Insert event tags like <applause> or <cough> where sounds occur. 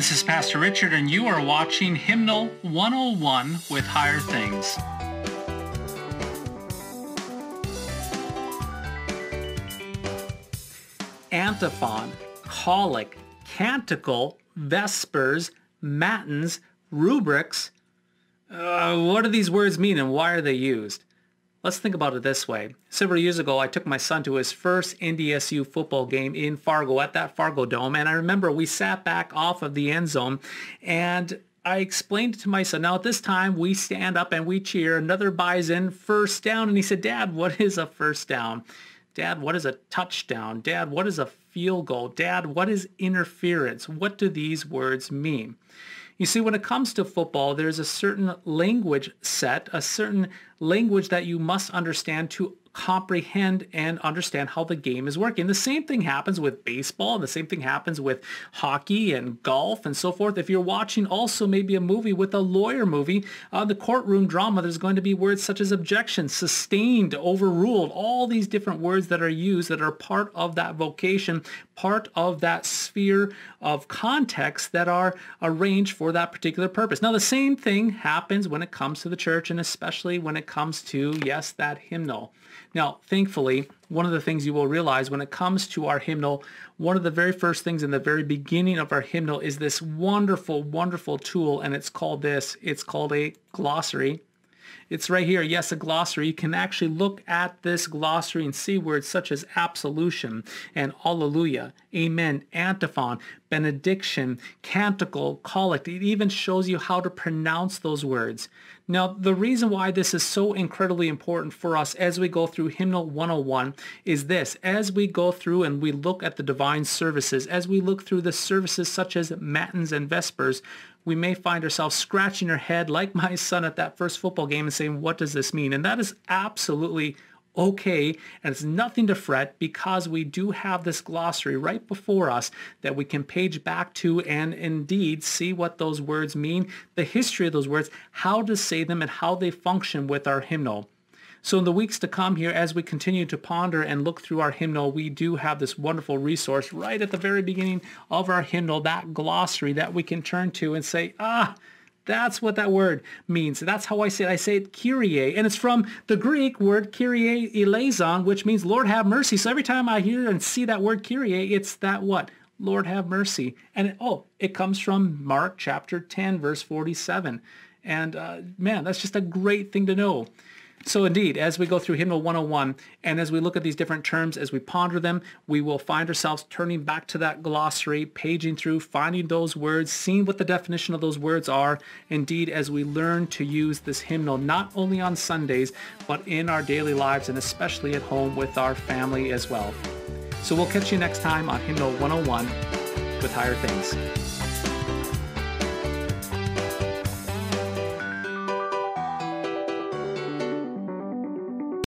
This is Pastor Richard, and you are watching Hymnal 101 with Higher Things. Antiphon, collect, canticle, vespers, matins, rubrics. Uh, what do these words mean and why are they used? Let's think about it this way. Several years ago, I took my son to his first NDSU football game in Fargo at that Fargo Dome. And I remember we sat back off of the end zone and I explained to my son, now at this time we stand up and we cheer. Another Bison first down. And he said, Dad, what is a first down? Dad, what is a touchdown? Dad, what is a field goal? Dad, what is interference? What do these words mean? You see, when it comes to football, there's a certain language set, a certain language that you must understand to comprehend and understand how the game is working. The same thing happens with baseball and the same thing happens with hockey and golf and so forth. If you're watching also maybe a movie with a lawyer movie, uh, the courtroom drama, there's going to be words such as objection, sustained, overruled, all these different words that are used that are part of that vocation, part of that sphere of context that are arranged for that particular purpose. Now, the same thing happens when it comes to the church and especially when it comes to, yes, that hymnal. Now, thankfully, one of the things you will realize when it comes to our hymnal, one of the very first things in the very beginning of our hymnal is this wonderful, wonderful tool, and it's called this. It's called a glossary. It's right here. Yes, a glossary. You can actually look at this glossary and see words such as absolution and alleluia, amen, antiphon, benediction, canticle, collect. It even shows you how to pronounce those words. Now, the reason why this is so incredibly important for us as we go through Hymnal 101 is this. As we go through and we look at the divine services, as we look through the services such as Matins and Vespers, we may find ourselves scratching our head like <laughs> my son at that first football game and saying, what does this mean? And that is absolutely okay and it's nothing to fret because we do have this glossary right before us that we can page back to and indeed see what those words mean, the history of those words, how to say them and how they function with our hymnal. So in the weeks to come here, as we continue to ponder and look through our hymnal, we do have this wonderful resource right at the very beginning of our hymnal, that glossary that we can turn to and say, ah, that's what that word means. That's how I say it. I say it Kyrie, and it's from the Greek word Kyrie eleison, which means Lord have mercy. So every time I hear and see that word Kyrie, it's that what? Lord have mercy. And it, oh, it comes from Mark chapter 10, verse 47. And uh, man, that's just a great thing to know. So indeed, as we go through Hymnal 101, and as we look at these different terms, as we ponder them, we will find ourselves turning back to that glossary, paging through, finding those words, seeing what the definition of those words are. Indeed, as we learn to use this hymnal, not only on Sundays, but in our daily lives, and especially at home with our family as well. So we'll catch you next time on Hymnal 101 with Higher Things.